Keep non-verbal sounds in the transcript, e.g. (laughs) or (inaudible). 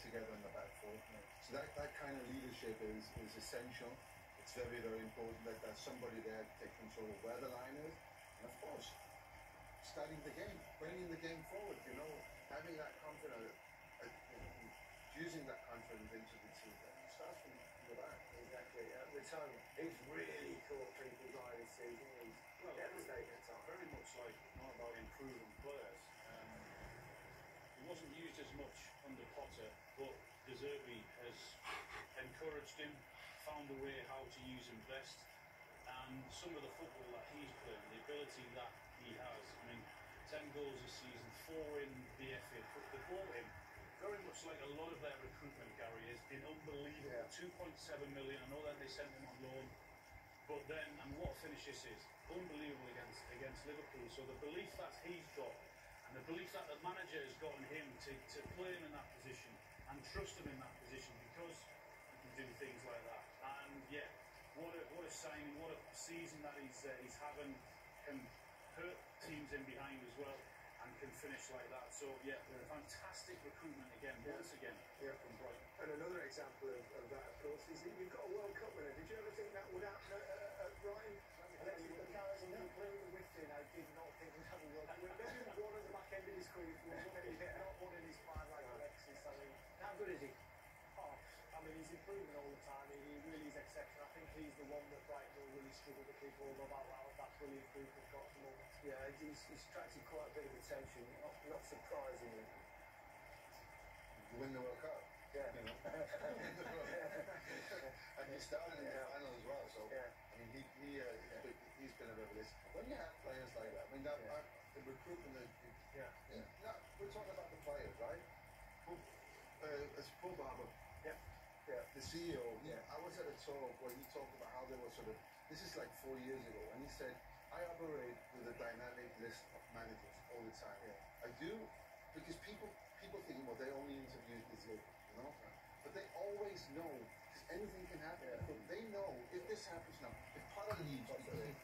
together in the back four. So that, that kind of leadership is, is essential. It's very, very important that there's somebody there to take control of where the line is. And of course, starting the game, bringing the game forward, you know, having that confidence, uh, know, using that confidence into the team. It starts from the back. Exactly. At the time, he's really caught people's eye this season. He's Well, devastating at times. very much like not about improving players. Um, he wasn't used as much under Potter, but De Zerbi has encouraged him, found a way how to use him best, and some of the football that he's playing, the ability that he has. I mean, ten goals this season, four in the FA Cup. They bought him very much like a lot of their recruitment, Gary, has been unbelievable. Yeah. 2.7 million. I know that they sent him on loan. But then, and what finish this is, unbelievable against against Liverpool. So the belief that he's got, and the belief that the manager has gotten him to, to play him in that position and trust him in that position because he can do things like that. And yeah, what a what a signing, what a season that he's uh, he's having, can hurt teams in behind as well, and can finish like that. So yeah, fantastic recruitment again, Yeah. once again Yeah. from Brighton. And another example of, of that, of course, is that you've got a World Cup winner. Did you ever think that would happen at, at, at Brighton? Alexis Mac Allister's completely with you. I did not think we'd have a World Cup. Maybe one at the back end of his career, but one in his, not one in his prime like Alexis. I mean, How good is he? oh, I mean, he's improving all the time. He, he really is exceptional. I think he's the one that Brighton will really struggle to keep hold of out out of that brilliant group they've got at the. Yeah, he's, he's attracted quite a bit of attention, not, not surprisingly. Win the World Cup. Yeah. You know? (laughs) and he started in the Yeah. final as well. So Yeah. I mean, he, he uh, he's, been, he's been a revelation. When you have players like that, I mean, that, Yeah. uh, the recruitment, the, Yeah. yeah, no, we're talking about the players, right? Who, uh, as Paul Barber, Yeah. Yeah. the CEO, Yeah. I was at a talk where he talked about how they were sort of, this is like four years ago, and he said, I operate with a dynamic list of managers all the time. Yeah. I do, because people people think, well, they only interview this you know? But they always know, because anything can happen. Yeah. They know, if this happens now, if Potter leaves, if, if